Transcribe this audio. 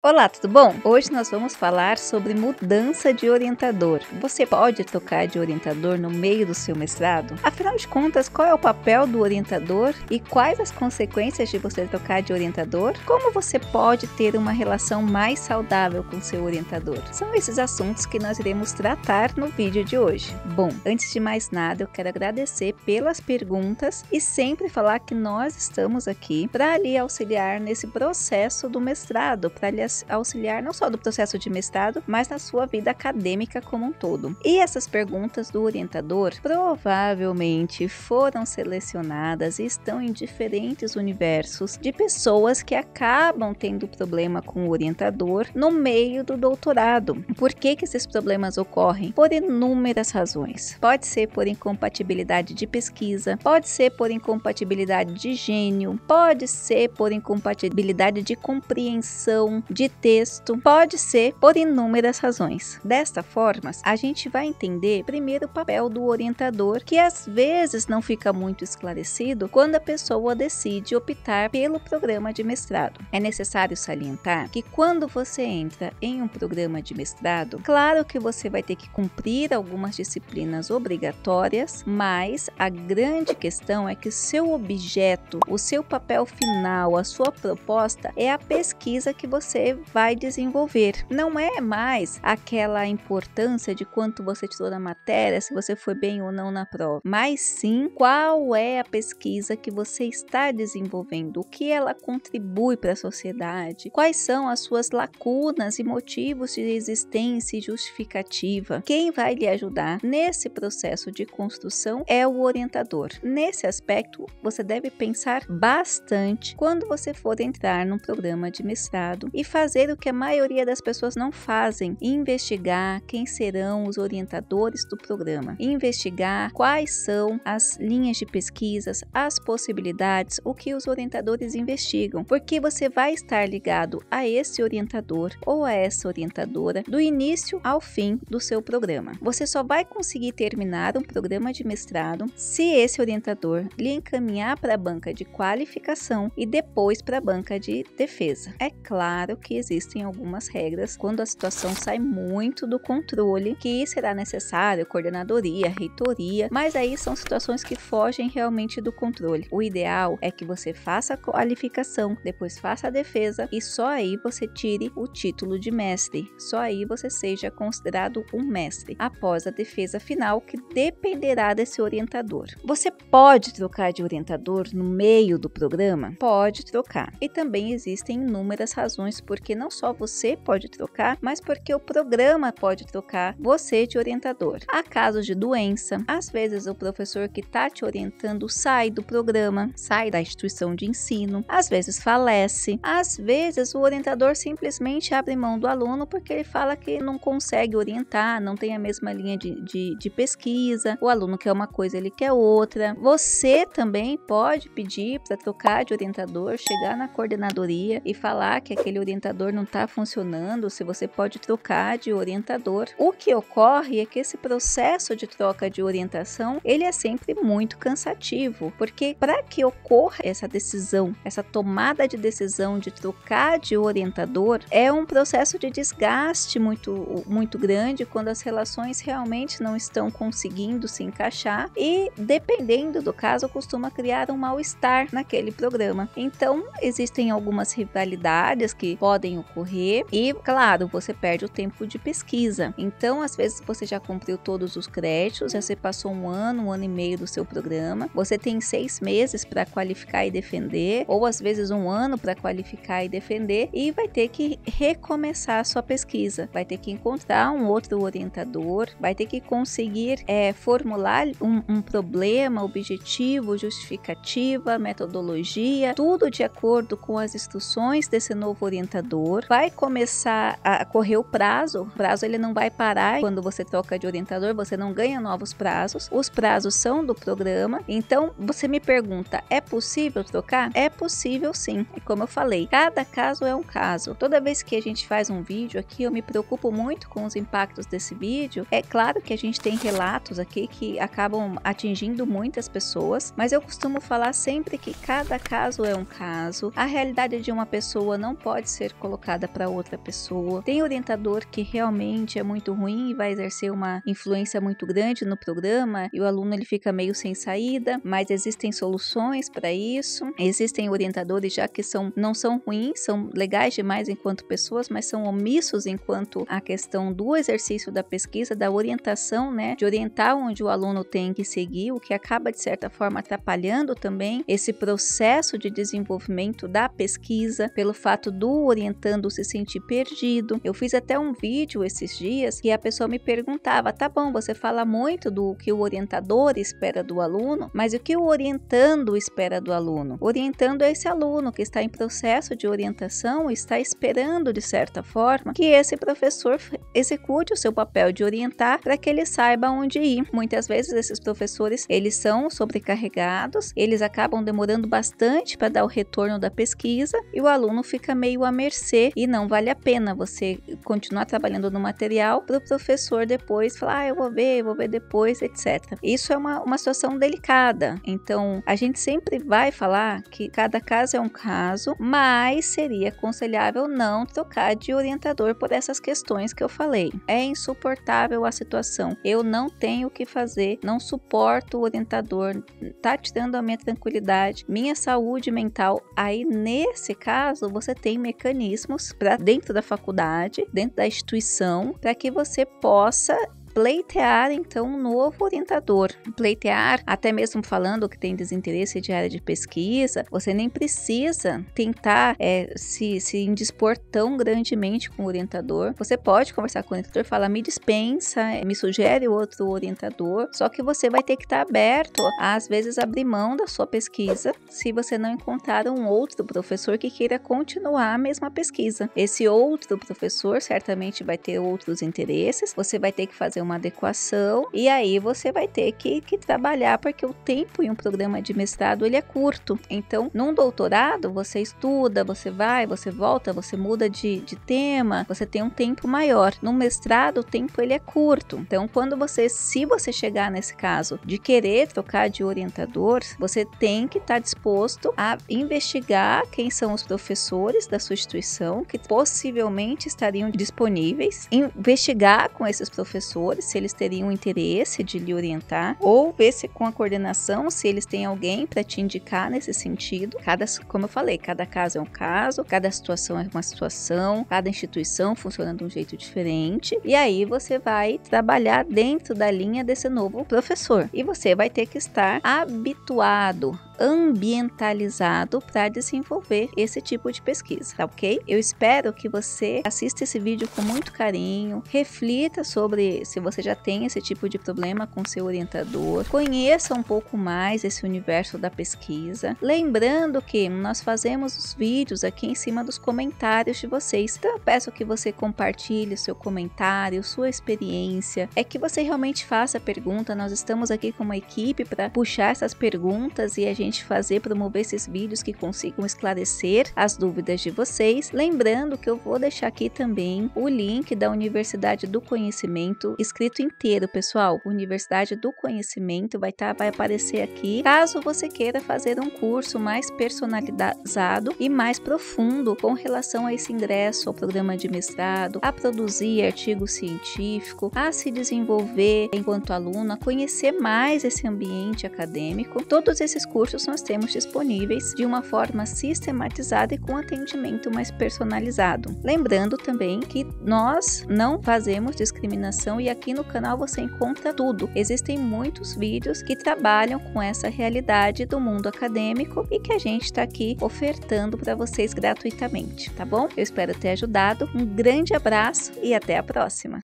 Olá, tudo bom? Hoje nós vamos falar sobre mudança de orientador. Você pode trocar de orientador no meio do seu mestrado? Afinal de contas, qual é o papel do orientador e quais as consequências de você trocar de orientador? Como você pode ter uma relação mais saudável com seu orientador? São esses assuntos que nós iremos tratar no vídeo de hoje. Bom, antes de mais nada, eu quero agradecer pelas perguntas e sempre falar que nós estamos aqui para lhe auxiliar nesse processo do mestrado, para lhe auxiliar não só do processo de mestrado, mas na sua vida acadêmica como um todo. E essas perguntas do orientador provavelmente foram selecionadas e estão em diferentes universos de pessoas que acabam tendo problema com o orientador no meio do doutorado. Por que, que esses problemas ocorrem? Por inúmeras razões. Pode ser por incompatibilidade de pesquisa, pode ser por incompatibilidade de gênio, pode ser por incompatibilidade de compreensão de texto pode ser por inúmeras razões. Desta forma, a gente vai entender primeiro o papel do orientador, que às vezes não fica muito esclarecido quando a pessoa decide optar pelo programa de mestrado. É necessário salientar que quando você entra em um programa de mestrado, claro que você vai ter que cumprir algumas disciplinas obrigatórias, mas a grande questão é que seu objeto, o seu papel final, a sua proposta é a pesquisa que você vai desenvolver. Não é mais aquela importância de quanto você tirou na matéria, se você foi bem ou não na prova, mas sim qual é a pesquisa que você está desenvolvendo, o que ela contribui para a sociedade, quais são as suas lacunas e motivos de existência e justificativa. Quem vai lhe ajudar nesse processo de construção é o orientador. Nesse aspecto, você deve pensar bastante quando você for entrar num programa de mestrado e fazer o que a maioria das pessoas não fazem: investigar quem serão os orientadores do programa, investigar quais são as linhas de pesquisas, as possibilidades, o que os orientadores investigam, porque você vai estar ligado a esse orientador ou a essa orientadora do início ao fim do seu programa. Você só vai conseguir terminar um programa de mestrado se esse orientador lhe encaminhar para a banca de qualificação e depois para a banca de defesa. É claro que existem algumas regras quando a situação sai muito do controle, que será necessário coordenadoria, reitoria, mas aí são situações que fogem realmente do controle. O ideal é que você faça a qualificação, depois faça a defesa e só aí você tire o título de mestre. Só aí você seja considerado um mestre após a defesa final, que dependerá desse orientador. Você pode trocar de orientador no meio do programa? Pode trocar. E também existem inúmeras razões porque não só você pode trocar, mas porque o programa pode trocar. Você de orientador. Há casos de doença, às vezes o professor que está te orientando sai do programa, sai da instituição de ensino, às vezes falece, às vezes o orientador simplesmente abre mão do aluno porque ele fala que não consegue orientar, não tem a mesma linha de, de, de pesquisa, o aluno quer uma coisa, ele quer outra. Você também pode pedir para trocar de orientador, chegar na coordenadoria e falar que aquele orientador não está funcionando, se você pode trocar de orientador. O que ocorre é que esse processo de troca de orientação, ele é sempre muito cansativo, porque para que ocorra essa decisão, essa tomada de decisão de trocar de orientador, é um processo de desgaste muito muito grande quando as relações realmente não estão conseguindo se encaixar e dependendo do caso costuma criar um mal-estar naquele programa. Então, existem algumas rivalidades que podem ocorrer e, claro, você perde o tempo de pesquisa. Então, às vezes você já cumpriu todos os créditos, já você passou um ano, um ano e meio do seu programa, você tem seis meses para qualificar e defender, ou às vezes um ano para qualificar e defender, e vai ter que recomeçar a sua pesquisa, vai ter que encontrar um outro orientador, vai ter que conseguir é, formular um, um problema, objetivo, justificativa, metodologia, tudo de acordo com as instruções desse novo orientador, vai começar a correr o prazo. O prazo ele não vai parar quando você troca de orientador, você não ganha novos prazos. Os prazos são do programa. Então, você me pergunta, é possível trocar? É possível sim. E como eu falei, cada caso é um caso. Toda vez que a gente faz um vídeo aqui, eu me preocupo muito com os impactos desse vídeo. É claro que a gente tem relatos aqui que acabam atingindo muitas pessoas, mas eu costumo falar sempre que cada caso é um caso. A realidade de uma pessoa não pode ser ser colocada para outra pessoa. Tem orientador que realmente é muito ruim e vai exercer uma influência muito grande no programa e o aluno ele fica meio sem saída, mas existem soluções para isso. Existem orientadores já que são não são ruins, são legais demais enquanto pessoas, mas são omissos enquanto a questão do exercício da pesquisa, da orientação, né, de orientar onde o aluno tem que seguir, o que acaba de certa forma atrapalhando também esse processo de desenvolvimento da pesquisa, pelo fato do orientando se sentir perdido. Eu fiz até um vídeo esses dias que a pessoa me perguntava: "Tá bom, você fala muito do que o orientador espera do aluno, mas o que o orientando espera do aluno?" Orientando é esse aluno que está em processo de orientação, está esperando de certa forma que esse professor execute o seu papel de orientar para que ele saiba onde ir. Muitas vezes esses professores, eles são sobrecarregados, eles acabam demorando bastante para dar o retorno da pesquisa e o aluno fica meio à e não vale a pena você continuar trabalhando no material para o professor depois falar, ah, eu vou ver, eu vou ver depois, etc. Isso é uma, uma situação delicada. Então, a gente sempre vai falar que cada caso é um caso, mas seria aconselhável não trocar de orientador por essas questões que eu falei. É insuportável a situação. Eu não tenho o que fazer, não suporto o orientador, tá tirando a minha tranquilidade, minha saúde mental. Aí, nesse caso, você tem mecanismos para dentro da faculdade, dentro da instituição, para que você possa pleitear então um novo orientador. Pleitear, até mesmo falando que tem desinteresse de área de pesquisa, você nem precisa tentar é, se, se indispor tão grandemente com o orientador. Você pode conversar com o orientador, falar, me dispensa, me sugere outro orientador, só que você vai ter que estar aberto a, às vezes, abrir mão da sua pesquisa se você não encontrar um outro professor que queira continuar a mesma pesquisa. Esse outro professor certamente vai ter outros interesses, você vai ter que fazer uma adequação e aí você vai ter que, que trabalhar porque o tempo em um programa de mestrado ele é curto. Então, num doutorado você estuda, você vai, você volta, você muda de, de tema, você tem um tempo maior. No mestrado o tempo ele é curto. Então, quando você, se você chegar nesse caso de querer trocar de orientador, você tem que estar tá disposto a investigar quem são os professores da sua instituição que possivelmente estariam disponíveis, investigar com esses professores se eles teriam interesse de lhe orientar, ou ver se com a coordenação, se eles têm alguém para te indicar nesse sentido. Cada, como eu falei, cada caso é um caso, cada situação é uma situação, cada instituição funciona de um jeito diferente, e aí você vai trabalhar dentro da linha desse novo professor. E você vai ter que estar habituado ambientalizado para desenvolver esse tipo de pesquisa, tá ok? Eu espero que você assista esse vídeo com muito carinho, reflita sobre se você já tem esse tipo de problema com seu orientador, conheça um pouco mais esse universo da pesquisa. Lembrando que nós fazemos os vídeos aqui em cima dos comentários de vocês, então eu peço que você compartilhe seu comentário, sua experiência, é que você realmente faça a pergunta. Nós estamos aqui com uma equipe para puxar essas perguntas e a gente gente fazer, promover esses vídeos que consigam esclarecer as dúvidas de vocês. Lembrando que eu vou deixar aqui também o link da Universidade do Conhecimento escrito inteiro, pessoal. Universidade do Conhecimento vai estar, tá, vai aparecer aqui. Caso você queira fazer um curso mais personalizado e mais profundo com relação a esse ingresso ao programa de mestrado, a produzir artigo científico, a se desenvolver enquanto aluno, a conhecer mais esse ambiente acadêmico, todos esses cursos recursos nós temos disponíveis de uma forma sistematizada e com atendimento mais personalizado. Lembrando também que nós não fazemos discriminação e aqui no canal você encontra tudo. Existem muitos vídeos que trabalham com essa realidade do mundo acadêmico e que a gente está aqui ofertando para vocês gratuitamente, tá bom? Eu espero ter ajudado. Um grande abraço e até a próxima!